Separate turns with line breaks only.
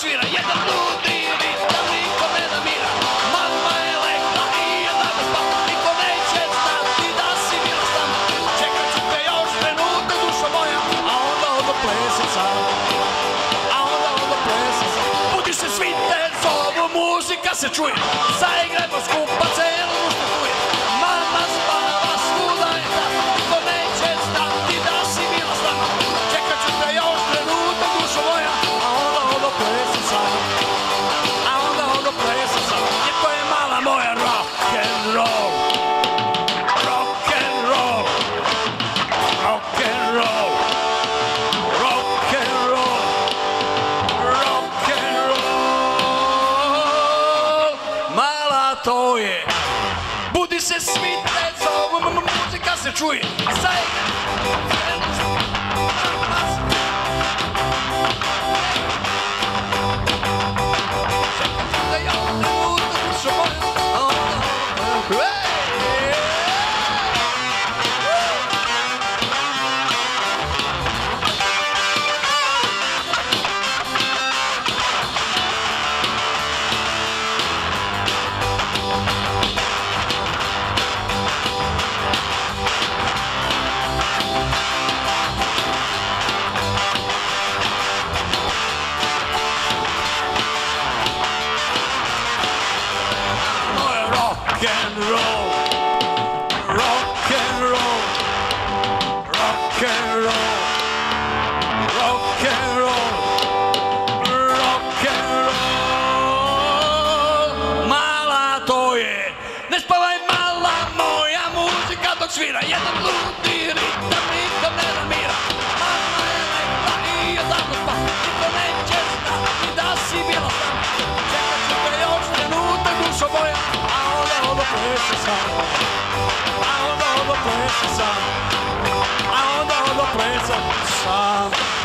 svira jedan ludi ritam niko ne da mira Mama je lekla i jedna gospa Niko neće znati da si bila s nama Čekat ću te još trenutak dušo moja A onda odo plesat sam. A onda odo plesat sam. Budi se svi te zovu, muzika se čuje. Zaigrajmo skupa to je. Budi se svi te zovu m- m- Muzika se čuje. Zaigraj rock and roll, rock and roll, rock and roll, rock and roll, rock and roll. Moja svira jedan ludi precious son. I want all the precious son. I don't know the precious son.